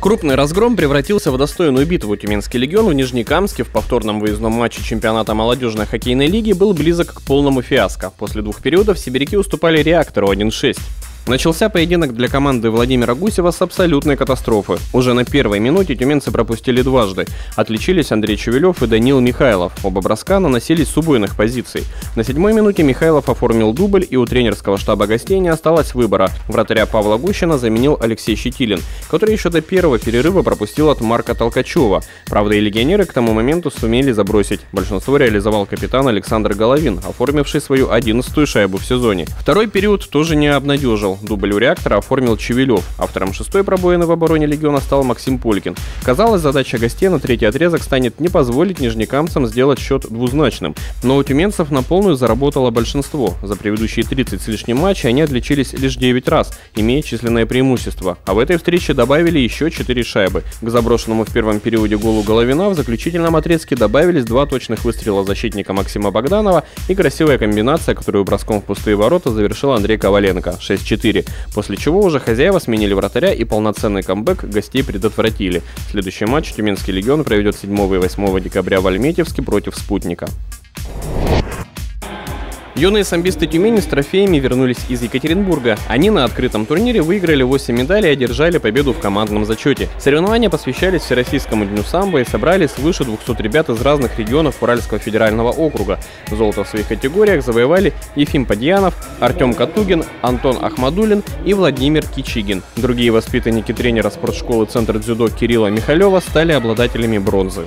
Крупный разгром превратился в достойную битву. Тюменский легион в Нижнекамске в повторном выездном матче чемпионата молодежной хоккейной лиги был близок к полному фиаско. После двух периодов сибиряки уступали реактору 1-6. Начался поединок для команды Владимира Гусева с абсолютной катастрофы. Уже на первой минуте тюменцы пропустили дважды. Отличились Андрей Чувелев и Данил Михайлов. Оба броска наносились с убойных позиций. На седьмой минуте Михайлов оформил дубль, и у тренерского штаба гостей не осталось выбора. Вратаря Павла Гущина заменил Алексей Щетилин, который еще до первого перерыва пропустил от Марка Толкачева. Правда, и легионеры к тому моменту сумели забросить. Большинство реализовал капитан Александр Головин, оформивший свою одиннадцатую шайбу в сезоне. Второй период тоже не обнадежил выиграл. Дубль у реактора оформил Чевелев. Автором шестой пробоины в обороне Легиона стал Максим Полькин. Казалось, задача гостей на третий отрезок станет не позволить нижнекамцам сделать счет двузначным. Но у тюменцев на полную заработало большинство. За предыдущие 30 с лишним матчей они отличились лишь 9 раз, имея численное преимущество. А в этой встрече добавили еще 4 шайбы. К заброшенному в первом периоде голу Головина в заключительном отрезке добавились два точных выстрела защитника Максима Богданова и красивая комбинация, которую броском в пустые ворота завершил Андрей Коваленко 6-4. 4, после чего уже хозяева сменили вратаря и полноценный камбэк гостей предотвратили. Следующий матч Тюменский легион проведет 7 и 8 декабря в Альметьевске против «Спутника». Юные самбисты Тюмени с трофеями вернулись из Екатеринбурга. Они на открытом турнире выиграли 8 медалей и одержали победу в командном зачете. Соревнования посвящались Всероссийскому дню самбо и собрали свыше 200 ребят из разных регионов Уральского федерального округа. Золото в своих категориях завоевали Ефим Подьянов, Артем Катугин, Антон Ахмадулин и Владимир Кичигин. Другие воспитанники тренера спортшколы Центр дзюдо Кирилла Михалева стали обладателями бронзы.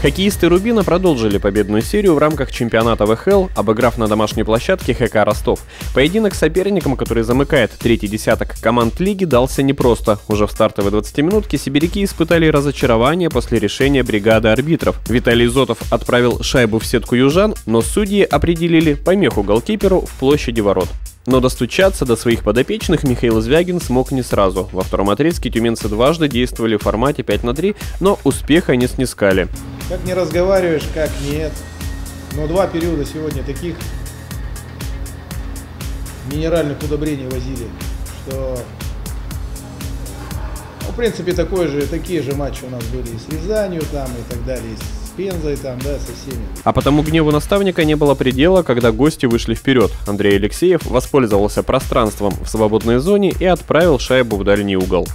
Хоккеисты Рубина продолжили победную серию в рамках чемпионата ВХЛ, обыграв на домашней площадке ХК Ростов. Поединок с соперником, который замыкает третий десяток команд лиги, дался непросто. Уже в стартовой 20-минутке сибиряки испытали разочарование после решения бригады арбитров. Виталий Зотов отправил шайбу в сетку южан, но судьи определили помеху голкиперу в площади ворот. Но достучаться до своих подопечных Михаил Звягин смог не сразу. Во втором отрезке тюменцы дважды действовали в формате 5 на 3, но успеха не снискали. Как не разговариваешь, как нет. Но два периода сегодня таких минеральных удобрений возили, что ну, в принципе такой же, такие же матчи у нас были и с Рязанью там и так далее, и с Пензой там, да, со всеми. А потому гневу наставника не было предела, когда гости вышли вперед. Андрей Алексеев воспользовался пространством в свободной зоне и отправил шайбу в дальний угол.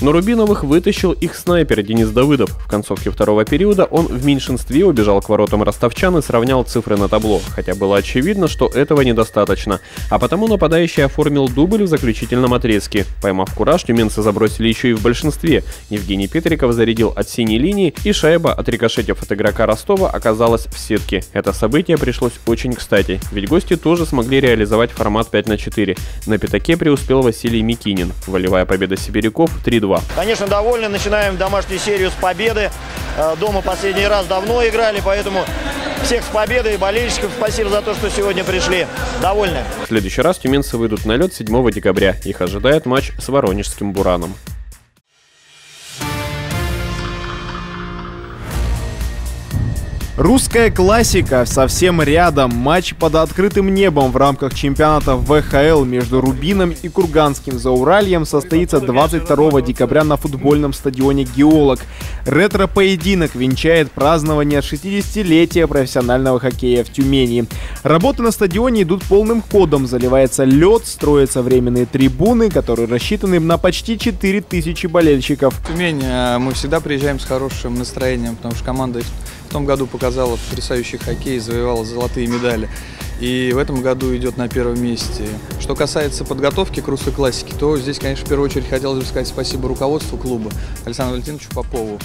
Но Рубиновых вытащил их снайпер Денис Давыдов. В концовке второго периода он в меньшинстве убежал к воротам ростовчан и сравнял цифры на табло, хотя было очевидно, что этого недостаточно. А потому нападающий оформил дубль в заключительном отрезке. Поймав кураж, тюменцы забросили еще и в большинстве. Евгений Петриков зарядил от синей линии, и шайба, отрикошетив от игрока Ростова, оказалась в сетке. Это событие пришлось очень кстати, ведь гости тоже смогли реализовать формат 5 на 4. На пятаке преуспел Василий Микинин. Волевая победа сибиряков 3 2. Конечно, довольны. Начинаем домашнюю серию с победы. Э, дома последний раз давно играли, поэтому всех с победой. Болельщиков спасибо за то, что сегодня пришли. Довольны. В следующий раз тюменцы выйдут на лед 7 декабря. Их ожидает матч с Воронежским Бураном. Русская классика совсем рядом. Матч под открытым небом в рамках чемпионата ВХЛ между Рубином и Курганским Зауральем состоится 22 декабря на футбольном стадионе «Геолог». Ретро-поединок венчает празднование 60-летия профессионального хоккея в Тюмени. Работы на стадионе идут полным ходом. Заливается лед, строятся временные трибуны, которые рассчитаны на почти 4000 болельщиков. В Тюмень э, мы всегда приезжаем с хорошим настроением, потому что команда в том году показала потрясающий хоккей, завоевала золотые медали. И в этом году идет на первом месте. Что касается подготовки к русской классике, то здесь, конечно, в первую очередь хотелось бы сказать спасибо руководству клуба Александру Валентиновичу Попову.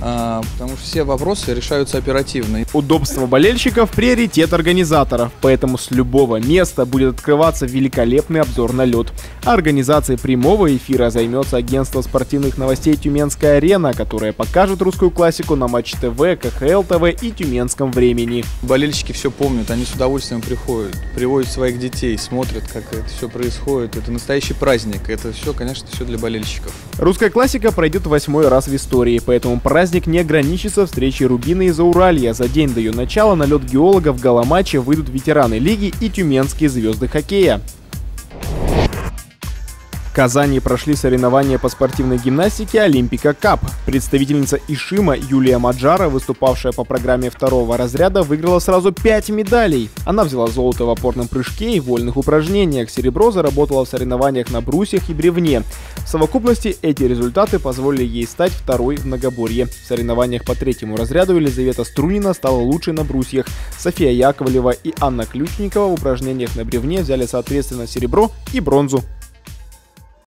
А, потому что все вопросы решаются оперативно. Удобство болельщиков – приоритет организаторов, поэтому с любого места будет открываться великолепный обзор на лед. А организацией прямого эфира займется агентство спортивных новостей «Тюменская арена», которое покажет русскую классику на Матч ТВ, КХЛ ТВ и Тюменском времени. Болельщики все помнят, они с удовольствием приходят, приводят своих детей, смотрят, как это все происходит. Это настоящий праздник, это все, конечно, все для болельщиков. Русская классика пройдет восьмой раз в истории, поэтому праздник праздник не ограничится встречей Рубина и Зауралья. За день до ее начала на лед геологов в галоматче выйдут ветераны лиги и тюменские звезды хоккея. Казани прошли соревнования по спортивной гимнастике «Олимпика Кап». Представительница Ишима Юлия Маджара, выступавшая по программе второго разряда, выиграла сразу пять медалей. Она взяла золото в опорном прыжке и вольных упражнениях. Серебро заработала в соревнованиях на брусьях и бревне. В совокупности эти результаты позволили ей стать второй в многоборье. В соревнованиях по третьему разряду Елизавета Струнина стала лучшей на брусьях. София Яковлева и Анна Ключникова в упражнениях на бревне взяли соответственно серебро и бронзу.